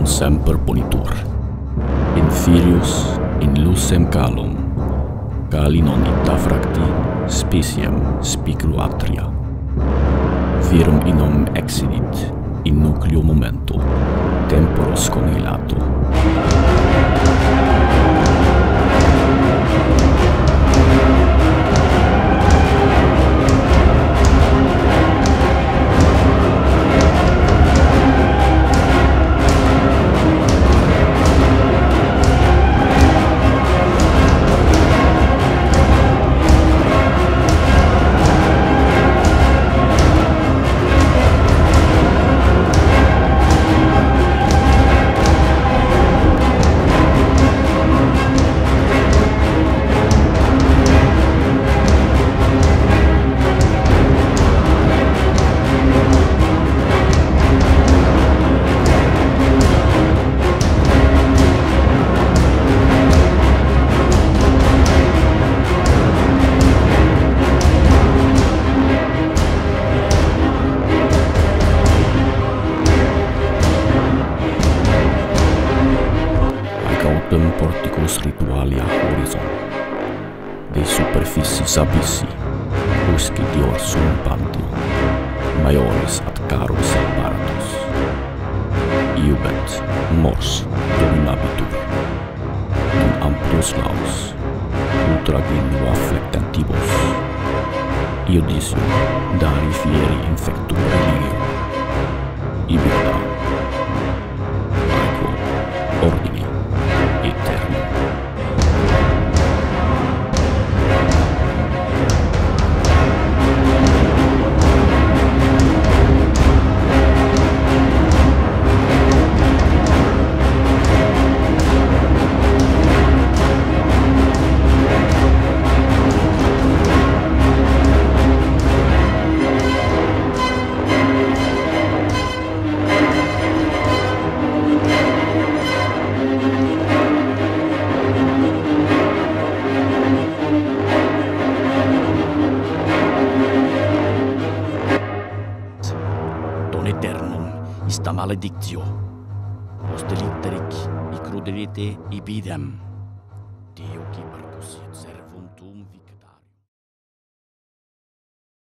non semper ponitur. Infirius in lucem calum, cali non ita fracti, spiciem spicru atria. Virum inum exidit in nucleo momento, temporos conilato. Septem porticus ritualia horizon, de superficies abissi, usci dior sum pantion, maiores ad carus apartus. Iubet, mors, dominabitur, in amplius laus, ultra genua flectantibus. iudisium dari fieri infectum religio. Ibita, Malediktio, postelitterik i Hostilitaric, i bidem.